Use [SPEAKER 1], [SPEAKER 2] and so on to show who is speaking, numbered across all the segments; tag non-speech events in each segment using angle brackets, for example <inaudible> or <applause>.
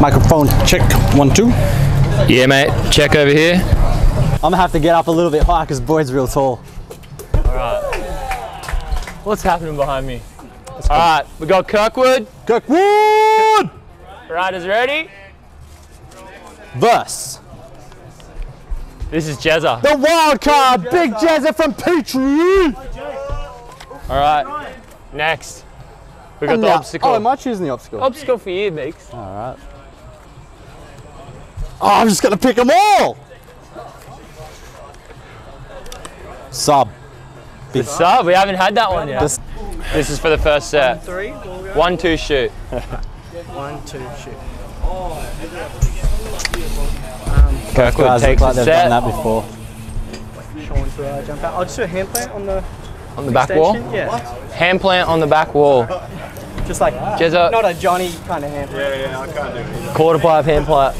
[SPEAKER 1] Microphone check one two.
[SPEAKER 2] Yeah, mate. Check over here.
[SPEAKER 1] I'm gonna have to get up a little bit higher because Boyd's real tall. All right.
[SPEAKER 2] What's happening behind me? All right, we got Kirkwood.
[SPEAKER 1] Kirkwood
[SPEAKER 2] Riders ready?
[SPEAKER 1] versus
[SPEAKER 2] This is Jezza.
[SPEAKER 1] the wild card, Big Jezza from Petrie.
[SPEAKER 2] All right. Next, we got
[SPEAKER 1] And
[SPEAKER 2] the
[SPEAKER 1] now-
[SPEAKER 2] obstacle.
[SPEAKER 1] Oh, am I choosing the obstacle?
[SPEAKER 2] obstacle for you, Meeks.
[SPEAKER 1] All right. Oh, I'm just gonna pick them all. Sub.
[SPEAKER 2] The sub. We haven't had that one yet.
[SPEAKER 1] This-
[SPEAKER 2] This is for the first set.
[SPEAKER 3] Three,
[SPEAKER 2] One, two, shoot.
[SPEAKER 3] one, two, shoot.
[SPEAKER 2] Kirkwood
[SPEAKER 1] Guys look
[SPEAKER 2] takes
[SPEAKER 1] like
[SPEAKER 2] the
[SPEAKER 1] they've
[SPEAKER 2] set
[SPEAKER 1] done that before.
[SPEAKER 3] Sean to uh, jump out. I'll just do a hand plant on the
[SPEAKER 2] on the back wall.
[SPEAKER 3] extension. Yeah,
[SPEAKER 2] Hand plant on the back wall.
[SPEAKER 3] just like
[SPEAKER 2] Jezza,
[SPEAKER 3] not a Johnny kind of hand plant.
[SPEAKER 2] quarter pipe hand plant.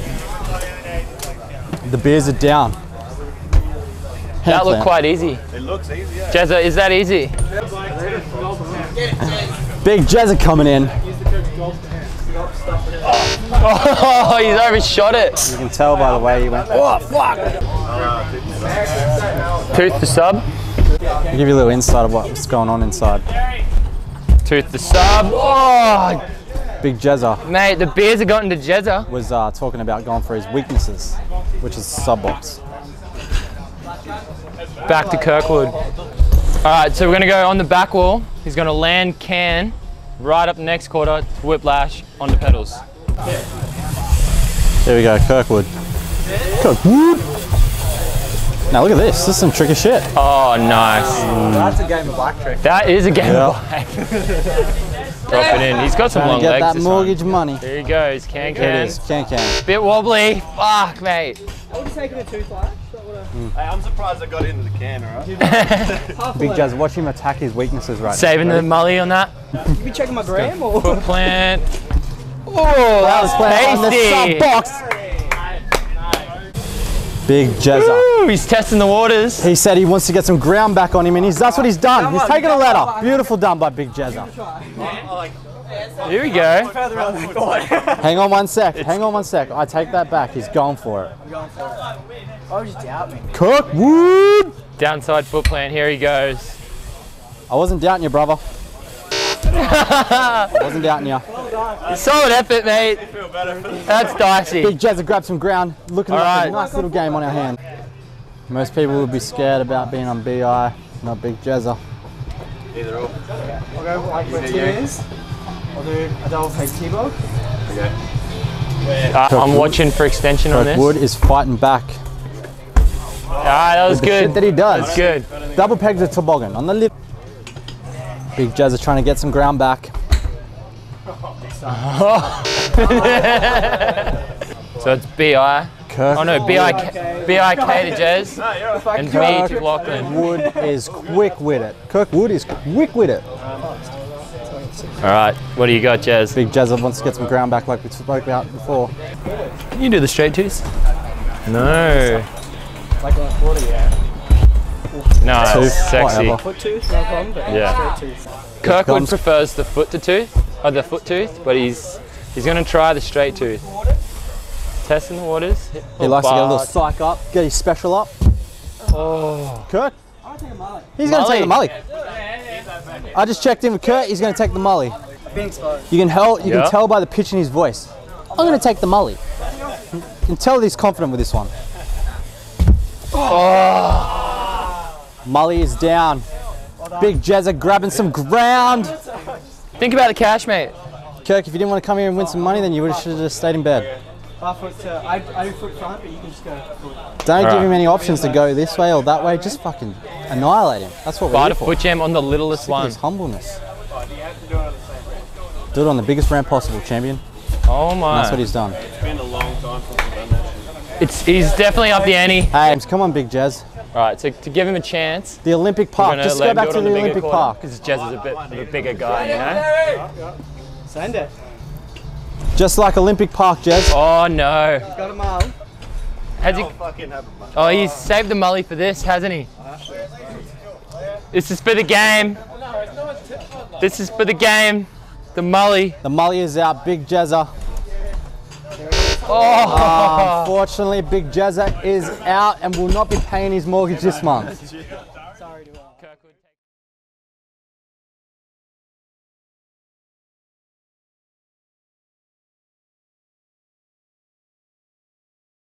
[SPEAKER 1] The beers are down.
[SPEAKER 2] That looked
[SPEAKER 1] Handplant.
[SPEAKER 2] quite easy. It looks easy, yeah. Jezza, is that easy?
[SPEAKER 1] Big Jezza coming in.
[SPEAKER 2] Oh, <laughs> he's overshot it.
[SPEAKER 1] You can tell by the way he went. Oh fuck!
[SPEAKER 2] Tooth the sub.
[SPEAKER 1] I'll give you a little insight of what's going on inside.
[SPEAKER 2] Tooth the sub. Oh,
[SPEAKER 1] Big Jezza
[SPEAKER 2] mate, the beers have gotten to Jezza.
[SPEAKER 1] was uh, talking about going for his weaknesses, which is sub box.
[SPEAKER 2] Back to Kirkwood. All right, so we're gonna go on the back wall. He's gonna land can right up next quarter, whiplash on the pedals.
[SPEAKER 1] There we go, Kirkwood. Kirkwood. Now look at this. This is some tricky shit.
[SPEAKER 2] Oh, nice.
[SPEAKER 3] That's a game of black trick.
[SPEAKER 2] That is a game
[SPEAKER 1] Yeah.
[SPEAKER 2] of black. <laughs> Drop it in. He's got some
[SPEAKER 1] Trying
[SPEAKER 2] long
[SPEAKER 1] to get
[SPEAKER 2] legs.
[SPEAKER 1] that
[SPEAKER 2] this one.
[SPEAKER 1] mortgage money.
[SPEAKER 2] There he goes. Can
[SPEAKER 1] There it
[SPEAKER 2] can.
[SPEAKER 1] is. Can can.
[SPEAKER 2] Bit wobbly. Fuck, mate.
[SPEAKER 3] I would have taken a two flash. That would have.
[SPEAKER 4] Hey, I'm surprised I got into the can, alright? <laughs>
[SPEAKER 1] Big Jazz, watch him attack his weaknesses right
[SPEAKER 2] Saving the molly on that.
[SPEAKER 3] You be checking my gram or?
[SPEAKER 2] Foot plant. Oh, that was
[SPEAKER 1] now. On the sub
[SPEAKER 2] tasty.
[SPEAKER 1] box. Big Jezza.
[SPEAKER 2] Ooh, he's testing the waters.
[SPEAKER 1] He said he wants to get some ground back on him, and he's, that's what he's done. He's taken a ladder. Beautiful done by Big Jezza.
[SPEAKER 2] Here we go.
[SPEAKER 3] Further on than I thought.
[SPEAKER 1] Hang on one sec. Hang on one sec. I take that back. He's going for it.
[SPEAKER 3] Why would you doubt me?
[SPEAKER 1] Kirkwood.
[SPEAKER 2] Downside foot plant. Here he goes.
[SPEAKER 1] I wasn't doubting you, brother. I <laughs> wasn't doubting you.
[SPEAKER 2] Solid effort, mate. That's dicey.
[SPEAKER 1] Big Jezza grabbed some ground. Looking
[SPEAKER 2] All
[SPEAKER 1] like a nice little game on our hand. Most people would be scared about being on BI, not Big Jezza.
[SPEAKER 4] Either or.
[SPEAKER 3] I'll go like where two is. I'll do a double take T-bog.
[SPEAKER 2] Uh, I'm watching for extension on this.
[SPEAKER 1] Wood is fighting back.
[SPEAKER 2] Ah, that was
[SPEAKER 1] The shit
[SPEAKER 2] good.
[SPEAKER 1] that he does.
[SPEAKER 2] That's good.
[SPEAKER 1] Double pegs a toboggan on the lip. Big Jezza trying to get some ground back. <laughs>
[SPEAKER 2] So it's BI.
[SPEAKER 1] Kirk
[SPEAKER 2] Oh no, BIK, oh, BIK to Jez. <laughs> And me to Lachlan.
[SPEAKER 1] Wood is quick with it. Kirkwood is quick with it.
[SPEAKER 2] All right, what do you got, Jez?
[SPEAKER 1] Big Jezza wants to get some ground back like we spoke about before.
[SPEAKER 2] Can you do the straight twos? No.
[SPEAKER 3] Like on a quarter, yeah.
[SPEAKER 2] No,
[SPEAKER 1] Two,
[SPEAKER 2] it's sexy.
[SPEAKER 1] whatever.
[SPEAKER 3] Foot tooth, no problem. But
[SPEAKER 2] Yeah.
[SPEAKER 3] straight tooth.
[SPEAKER 2] Kirkwood prefers the foot to tooth, or the foot tooth, but he's he's gonna try the straight tooth. Testing the waters.
[SPEAKER 1] He likes to get a little psych up, get his special up. Oh. Kirk? He's going to take the
[SPEAKER 2] Mully.
[SPEAKER 1] mully. I just checked in with Kurt. He's going to take the mully.
[SPEAKER 3] Being exposed.
[SPEAKER 1] You can tell. You
[SPEAKER 2] Yeah.
[SPEAKER 1] can tell by the pitch in his voice. I'm going to take the mully. You can tell that he's confident with this one. Oh. Mully is down. Big Jezza grabbing some ground.
[SPEAKER 2] Think about the cash, mate.
[SPEAKER 1] Kirk, if you didn't want to come here and win some money, then you would have should have just stayed in bed.
[SPEAKER 3] Foot to, I, I foot front, but you can just go foot.
[SPEAKER 1] Don't give him any options to go this way or that way. Just fucking annihilate him. That's what we're here
[SPEAKER 2] a
[SPEAKER 1] for.
[SPEAKER 2] foot jam on the littlest
[SPEAKER 1] at
[SPEAKER 2] one.
[SPEAKER 1] his humbleness. Do it on the biggest ramp possible, champion.
[SPEAKER 2] Oh my.
[SPEAKER 1] That's what he's done.
[SPEAKER 4] It's been a long time since I've done that.
[SPEAKER 2] It's he's definitely up the ante.
[SPEAKER 1] Hey, come on, Big Jazz.
[SPEAKER 2] All right, so to give him a chance,
[SPEAKER 1] The Olympic Park. Just go back to
[SPEAKER 2] on
[SPEAKER 1] the Olympic
[SPEAKER 2] quarter,
[SPEAKER 1] Park.
[SPEAKER 2] because Jez is a bit of a bigger guy, you know.
[SPEAKER 3] Send it.
[SPEAKER 1] Just like Olympic Park, Jez.
[SPEAKER 2] Oh no.
[SPEAKER 3] He's got a mile.
[SPEAKER 2] Has he?
[SPEAKER 4] Fucking have a
[SPEAKER 2] Oh, he's saved the mully for this, hasn't he? This is for the game. This is for the game. The mully.
[SPEAKER 1] The Mully is out. Big Jazza.
[SPEAKER 2] Oh.
[SPEAKER 1] Unfortunately, Big Jazza is out and will not be paying his mortgage this month.
[SPEAKER 2] Kirkwood.